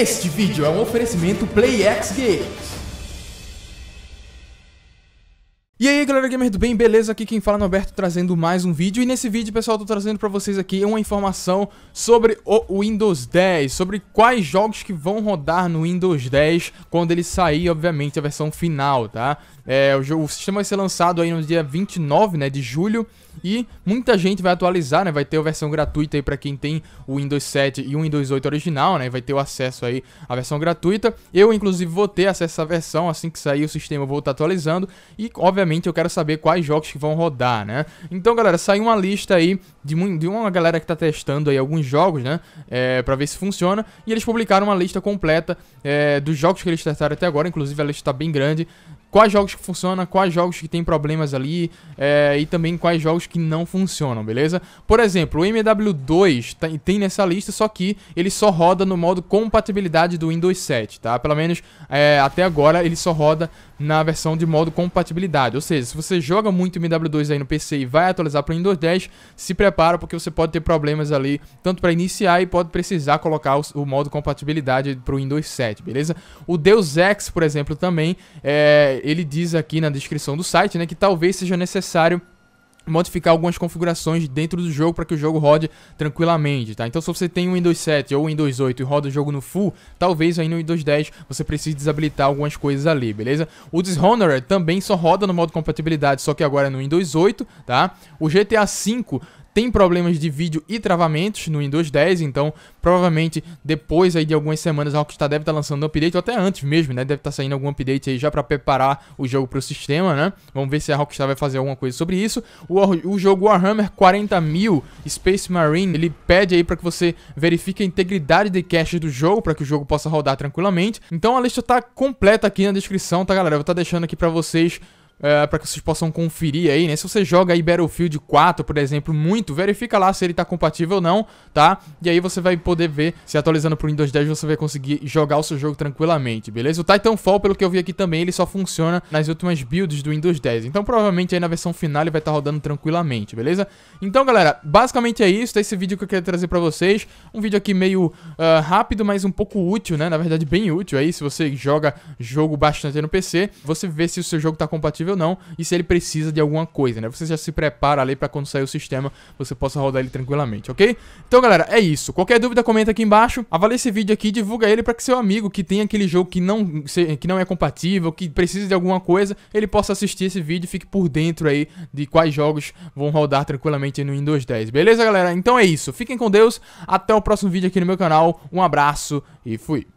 Este vídeo é um oferecimento PlayX Games. E aí galera gamer do bem, beleza? Aqui quem fala é o Alberto trazendo mais um vídeo E nesse vídeo pessoal eu tô trazendo pra vocês aqui uma informação sobre o Windows 10 Sobre quais jogos que vão rodar no Windows 10 quando ele sair, obviamente, a versão final, tá? É, o, jogo, o sistema vai ser lançado aí no dia 29 né, de julho e muita gente vai atualizar, né? Vai ter a versão gratuita aí para quem tem o Windows 7 e o Windows 8 original, né? Vai ter o acesso aí à versão gratuita. Eu, inclusive, vou ter acesso à versão assim que sair o sistema, eu vou estar atualizando. E, obviamente, eu quero saber quais jogos que vão rodar, né? Então, galera, saiu uma lista aí de, de uma galera que tá testando aí alguns jogos, né? É, pra ver se funciona. E eles publicaram uma lista completa é, dos jogos que eles testaram até agora. Inclusive, a lista tá bem grande quais jogos que funcionam, quais jogos que tem problemas ali é, e também quais jogos que não funcionam, beleza? Por exemplo, o MW2 tá, tem nessa lista, só que ele só roda no modo compatibilidade do Windows 7, tá? Pelo menos é, até agora ele só roda na versão de modo compatibilidade, ou seja, se você joga muito MW2 aí no PC e vai atualizar para o Windows 10, se prepara porque você pode ter problemas ali, tanto para iniciar e pode precisar colocar o, o modo compatibilidade para o Windows 7, beleza? O Deus Ex, por exemplo, também é, ele diz aqui na descrição do site, né, que talvez seja necessário modificar algumas configurações dentro do jogo para que o jogo rode tranquilamente, tá? Então se você tem um Windows 7 ou Windows 8 e roda o jogo no full, talvez aí no Windows 10 você precise desabilitar algumas coisas ali, beleza? O Dishonored também só roda no modo compatibilidade, só que agora é no Windows 8, tá? O GTA V tem problemas de vídeo e travamentos no Windows 10, então provavelmente depois aí de algumas semanas a Rockstar deve estar tá lançando um update, ou até antes mesmo, né? Deve estar tá saindo algum update aí já para preparar o jogo para o sistema, né? Vamos ver se a Rockstar vai fazer alguma coisa sobre isso. O, o jogo Warhammer 40.000 Space Marine, ele pede aí para que você verifique a integridade de cache do jogo, para que o jogo possa rodar tranquilamente. Então a lista tá completa aqui na descrição, tá galera? Eu vou estar tá deixando aqui para vocês é, para que vocês possam conferir aí, né? Se você joga aí Battlefield 4, por exemplo, muito, verifica lá se ele tá compatível ou não, tá? E aí você vai poder ver se atualizando pro Windows 10 você vai conseguir jogar o seu jogo tranquilamente, beleza? O Titanfall, pelo que eu vi aqui também, ele só funciona nas últimas builds do Windows 10. Então provavelmente aí na versão final ele vai estar tá rodando tranquilamente, beleza? Então, galera, basicamente é isso, tá esse vídeo que eu queria trazer para vocês. Um vídeo aqui meio uh, rápido, mas um pouco útil, né? Na verdade, bem útil aí, se você joga jogo bastante no PC, você vê se o seu jogo tá compatível ou não e se ele precisa de alguma coisa, né? Você já se prepara ali para quando sair o sistema, você possa rodar ele tranquilamente, ok? Então, galera, é isso. Qualquer dúvida, comenta aqui embaixo. Avalie esse vídeo aqui, divulga ele para que seu amigo que tem aquele jogo que não, que não é compatível, que precisa de alguma coisa, ele possa assistir esse vídeo e fique por dentro aí de quais jogos vão rodar tranquilamente no Windows 10. Beleza, galera? Então é isso. Fiquem com Deus. Até o próximo vídeo aqui no meu canal. Um abraço e fui.